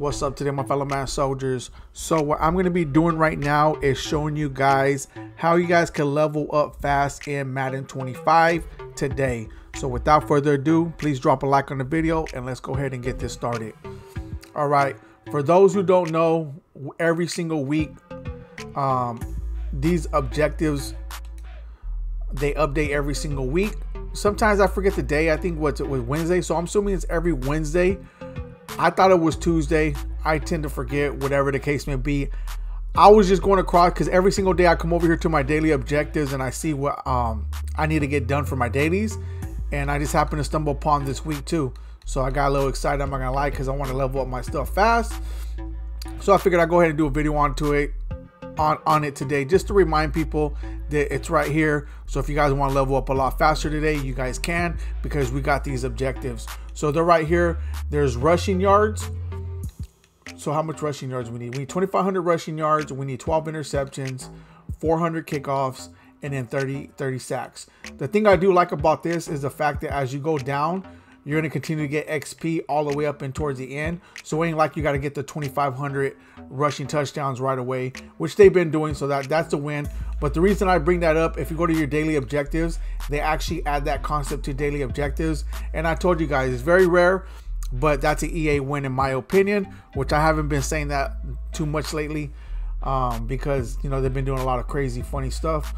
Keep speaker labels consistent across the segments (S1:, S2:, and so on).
S1: What's up today, my fellow man soldiers? So what I'm going to be doing right now is showing you guys how you guys can level up fast in Madden 25 today. So without further ado, please drop a like on the video and let's go ahead and get this started. All right, for those who don't know, every single week, um, these objectives, they update every single week. Sometimes I forget the day. I think what's it was Wednesday. So I'm assuming it's every Wednesday I thought it was Tuesday. I tend to forget, whatever the case may be. I was just going across because every single day I come over here to my daily objectives and I see what um, I need to get done for my dailies. And I just happened to stumble upon this week too. So I got a little excited, I'm not gonna lie, because I want to level up my stuff fast. So I figured I'd go ahead and do a video onto it on, on it today just to remind people that it's right here. So if you guys want to level up a lot faster today, you guys can because we got these objectives. So they're right here. There's rushing yards. So how much rushing yards we need? We need 2,500 rushing yards. We need 12 interceptions, 400 kickoffs, and then 30, 30 sacks. The thing I do like about this is the fact that as you go down, you're going to continue to get XP all the way up and towards the end. So it ain't like you got to get the 2,500 rushing touchdowns right away, which they've been doing. So that that's a win. But the reason I bring that up, if you go to your daily objectives, they actually add that concept to daily objectives. And I told you guys, it's very rare, but that's an EA win in my opinion, which I haven't been saying that too much lately um, because, you know, they've been doing a lot of crazy, funny stuff.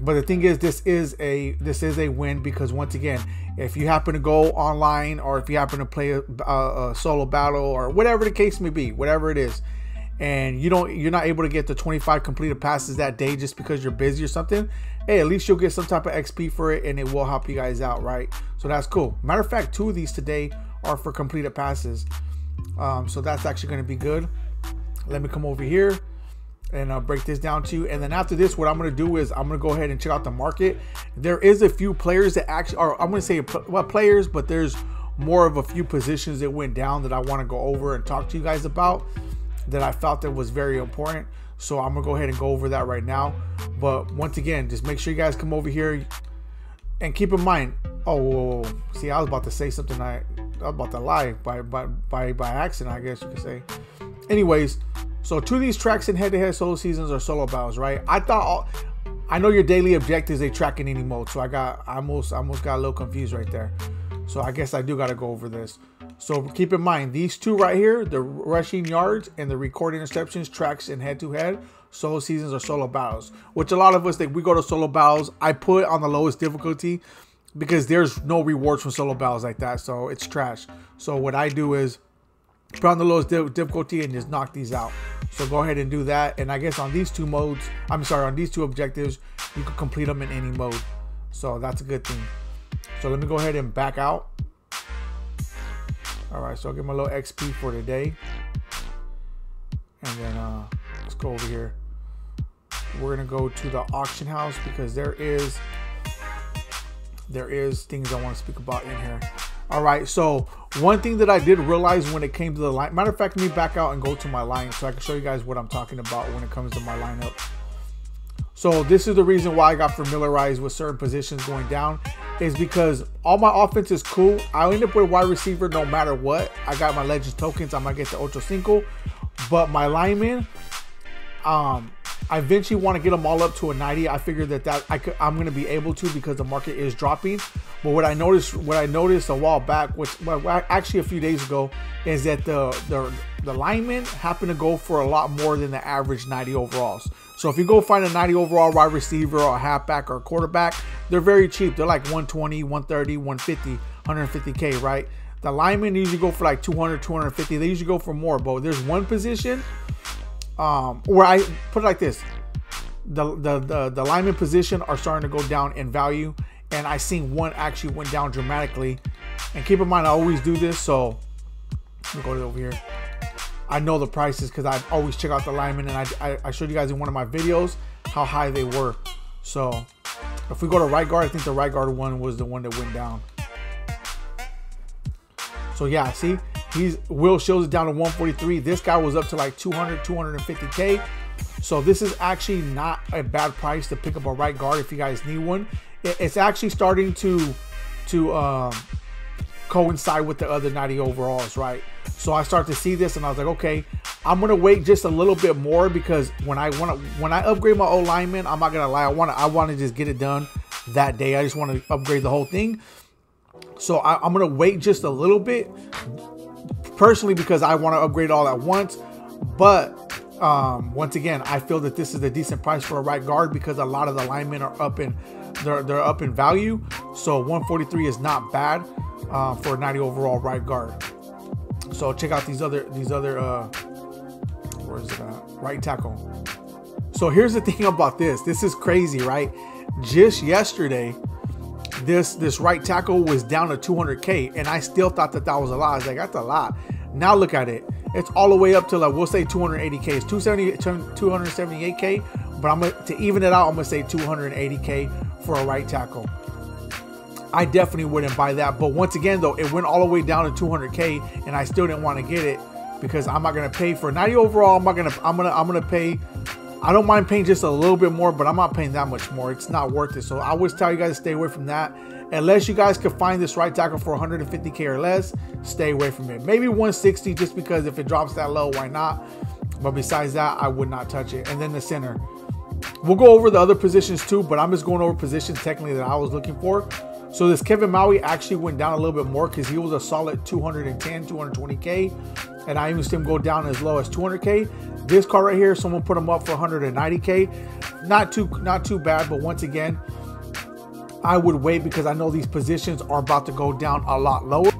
S1: But the thing is, this is a this is a win because once again, if you happen to go online or if you happen to play a, a, solo battle or whatever the case may be, whatever it is, and you don't you're not able to get the 25 completed passes that day just because you're busy or something hey at least you'll get some type of xp for it and it will help you guys out right? So that's cool. Matter of fact two of these today are for completed passes. Um, so that's actually going to be good. Let me come over here and I'll break this down to you. And then after this, what I'm to do is I'm to go ahead and check out the market. There is a few players that actually, or I'm to say what players, but there's more of a few positions that went down that I want to go over and talk to you guys about that I felt that was very important. So I'm gonna go ahead and go over that right now. But once again, just make sure you guys come over here and keep in mind. Oh, whoa, whoa. see, I was about to say something. I, I was about to lie by by by by accident, I guess you could say. Anyways, so two of these tracks in head-to-head solo seasons are solo battles, right? I thought all, I know your daily objectives they track in any mode, so I got I almost almost got a little confused right there. So I guess I do got to go over this. So keep in mind, these two right here, the rushing yards and the record interceptions, tracks in head-to-head, solo seasons or solo battles. Which a lot of us think we go to solo battles. I put on the lowest difficulty because there's no rewards from solo battles like that. So it's trash. So what I do is put the lowest difficulty and just knock these out. So go ahead and do that. And I guess on these two modes, I'm sorry, on these two objectives, you can complete them in any mode. So that's a good thing. So let me go ahead and back out. All right, so I'll him a little XP for today. And then uh, let's go over here. We're gonna go to the auction house because there is there is things I want to speak about in here. All right, so one thing that I did realize when it came to the line, matter of fact, let me back out and go to my line so I can show you guys what I'm talking about when it comes to my lineup. So this is the reason why I got familiarized with certain positions going down is because all my offense is cool. I end up with a wide receiver no matter what. I got my Legends tokens. I might get the Ocho Cinco. But my linemen, um, I eventually want to get them all up to a 90. I figured that, that I could, I'm going to be able to because the market is dropping. But what I noticed, what I noticed a while back, which actually a few days ago, is that the the the linemen happen to go for a lot more than the average 90 overalls. So if you go find a 90 overall wide receiver or a halfback or a quarterback, they're very cheap. They're like 120, 130, 150, 150k, right? The linemen usually go for like 200, 250. They usually go for more, but there's one position um, where I put it like this: the the the, the lineman position are starting to go down in value, and I seen one actually went down dramatically. And keep in mind, I always do this, so let me go over here. I know the prices because I always check out the linemen, and I, I, I showed you guys in one of my videos how high they were. So if we go to right guard, I think the right guard one was the one that went down. So yeah, see, he's Will shows it down to 143. This guy was up to like 200, 250k. So this is actually not a bad price to pick up a right guard if you guys need one. It's actually starting to to um, coincide with the other 90 overalls, right? So I start to see this and I was like, okay, I'm gonna wait just a little bit more because when I want to when I upgrade my O lineman, I'm not gonna lie, I want to I want to just get it done that day. I just want to upgrade the whole thing. So I, I'm gonna wait just a little bit, personally because I want to upgrade all at once. But um, once again, I feel that this is a decent price for a right guard because a lot of the linemen are up in they're they're up in value. So 143 is not bad uh, for a 90 overall right guard. So check out these other these other uh, where is it at? Right tackle. So here's the thing about this. This is crazy, right? Just yesterday, this this right tackle was down to 200k, and I still thought that that was a lot. I was like, that's a lot. Now look at it. It's all the way up to like we'll say 280k. It's 270 278k, but I'm gonna to even it out. I'm gonna say 280k for a right tackle. I definitely wouldn't buy that. But once again, though, it went all the way down to 200k, and I still didn't want to get it because I'm not gonna pay for 90 overall. I'm not gonna I'm gonna I'm gonna pay. I don't mind paying just a little bit more, but I'm not paying that much more. It's not worth it. So I always tell you guys to stay away from that. Unless you guys can find this right tackle for 150k or less, stay away from it. Maybe 160 just because if it drops that low, why not? But besides that, I would not touch it. And then the center. We'll go over the other positions too, but I'm just going over positions technically that I was looking for. So this Kevin Mawae actually went down a little bit more because he was a solid 210, 220k, and I even see him go down as low as 200k. This car right here, someone put them up for 190k. Not too, not too bad, but once again, I would wait because I know these positions are about to go down a lot lower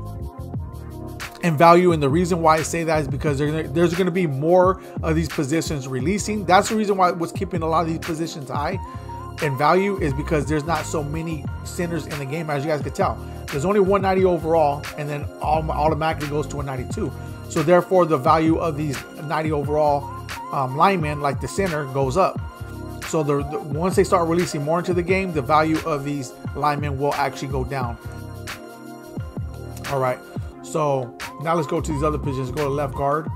S1: in value. And the reason why I say that is because there's going to be more of these positions releasing. That's the reason why what's keeping a lot of these positions high in value is because there's not so many centers in the game as you guys could tell. There's only 190 overall, and then automatically goes to a 92. So therefore, the value of these 90 overall um, linemen, like the center, goes up. So the, the, once they start releasing more into the game, the value of these linemen will actually go down. All right. So now let's go to these other positions. Go to left guard.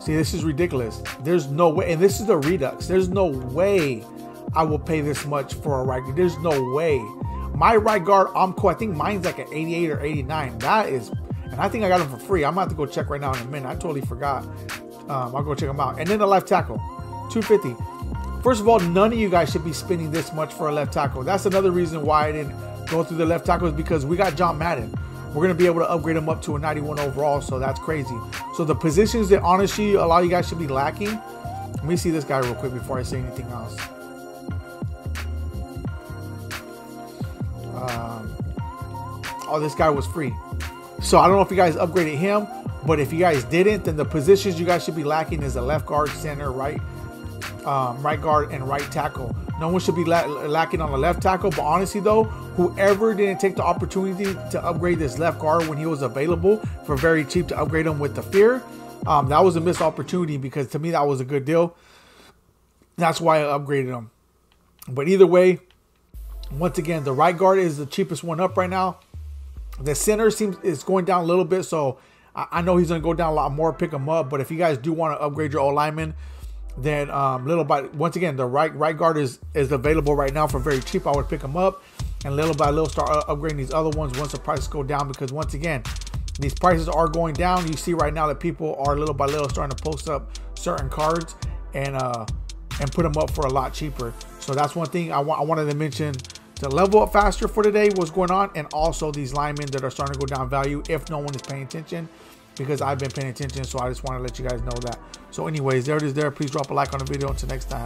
S1: See, this is ridiculous. There's no way, and this is the Redux. There's no way I will pay this much for a right guard. There's no way. My right guard, I'm cool. I think mine's like an 88 or 89. That is, and I think I got them for free. I'm gonna have to go check right now in a minute. I totally forgot. Um, I'll go check them out. And then the left tackle, 250. First of all, none of you guys should be spending this much for a left tackle. That's another reason why I didn't go through the left tackle is because we got John Madden. We're going to be able to upgrade him up to a 91 overall, so that's crazy. So the positions that honestly a lot of you guys should be lacking. Let me see this guy real quick before I say anything else. Um, oh, this guy was free. So I don't know if you guys upgraded him, but if you guys didn't, then the positions you guys should be lacking is a left guard, center, right, um, right guard, and right tackle. No one should be la lacking on the left tackle. But honestly, though, whoever didn't take the opportunity to upgrade this left guard when he was available for very cheap to upgrade him with the fear, um, that was a missed opportunity because to me that was a good deal. That's why I upgraded him. But either way, once again, the right guard is the cheapest one up right now. The center seems is going down a little bit, so I, I know he's going to go down a lot more. Pick him up, but if you guys do want to upgrade your O lineman, then um, little by once again the right right guard is is available right now for very cheap. I would pick him up and little by little start upgrading these other ones once the prices go down because once again these prices are going down. You see right now that people are little by little starting to post up certain cards and uh and put them up for a lot cheaper. So that's one thing I, wa- I wanted to mention to level up faster for today what's going on and also these linemen that are starting to go down value if no one is paying attention because I've been paying attention. So I just want to let you guys know that. So anyways, there it is there. Please drop a like on the video. Until next time.